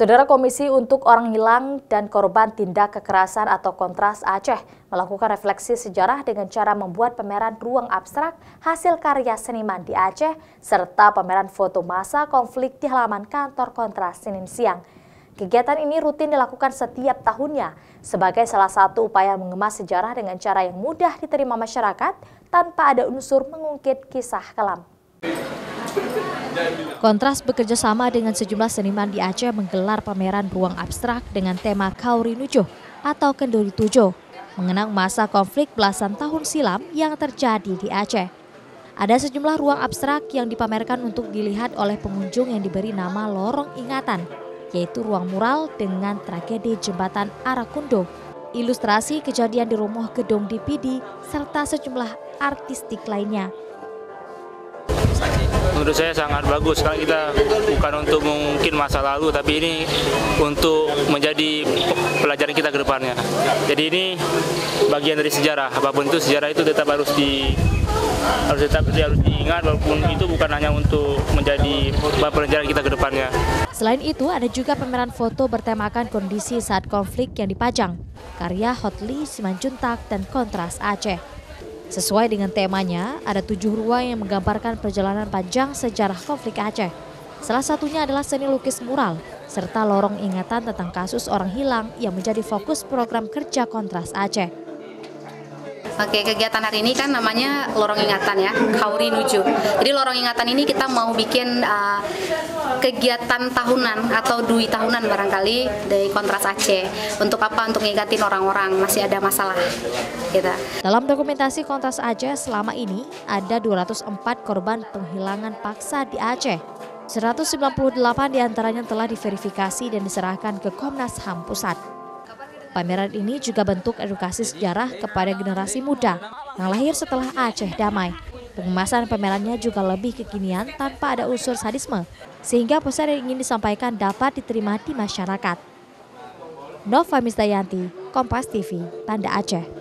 Saudara Komisi untuk Orang Hilang dan Korban Tindak Kekerasan atau Kontras Aceh melakukan refleksi sejarah dengan cara membuat pameran ruang abstrak hasil karya seniman di Aceh serta pameran foto masa konflik di halaman kantor Kontras Senin siang. Kegiatan ini rutin dilakukan setiap tahunnya sebagai salah satu upaya mengemas sejarah dengan cara yang mudah diterima masyarakat tanpa ada unsur mengungkit kisah kelam. Kontras bekerja sama dengan sejumlah seniman di Aceh menggelar pameran ruang abstrak dengan tema Kauri Nujuh atau Kenduri Tujuh, mengenang masa konflik belasan tahun silam yang terjadi di Aceh. Ada sejumlah ruang abstrak yang dipamerkan untuk dilihat oleh pengunjung yang diberi nama Lorong Ingatan, yaitu ruang mural dengan tragedi jembatan Arakundo, ilustrasi kejadian di rumah gedung DPD, serta sejumlah artistik lainnya menurut saya sangat bagus karena kita bukan untuk mungkin masa lalu tapi ini untuk menjadi pelajaran kita ke depannya. Jadi ini bagian dari sejarah. Apa pun itu sejarah itu tetap harus di harus tetap harus diingat walaupun itu bukan hanya untuk menjadi pelajaran kita ke depannya. Selain itu ada juga pameran foto bertemakan kondisi saat konflik yang dipajang. Karya Hotli Simanjuntak dan Kontras Aceh. Sesuai dengan temanya, ada tujuh ruang yang menggambarkan perjalanan panjang sejarah konflik Aceh. Salah satunya adalah seni lukis mural, serta lorong ingatan tentang kasus orang hilang yang menjadi fokus program kerja Kontras Aceh. Oke, kegiatan hari ini kan namanya Lorong Ingatan ya, Kauri Nuju. Jadi Lorong Ingatan ini kita mau bikin uh, kegiatan tahunan atau dui tahunan barangkali dari Kontras Aceh. Untuk apa? Untuk ngingatin orang-orang masih ada masalah. Gitu. Dalam dokumentasi Kontras Aceh selama ini ada 204 korban penghilangan paksa di Aceh. 198 di antaranya telah diverifikasi dan diserahkan ke Komnas HAM Pusat. Pameran ini juga bentuk edukasi sejarah kepada generasi muda yang lahir setelah Aceh damai. Pengemasan pamerannya juga lebih kekinian tanpa ada unsur sadisme, sehingga pesan yang ingin disampaikan dapat diterima di masyarakat. Nova Misdayanti, Kompas TV, Tanda Aceh.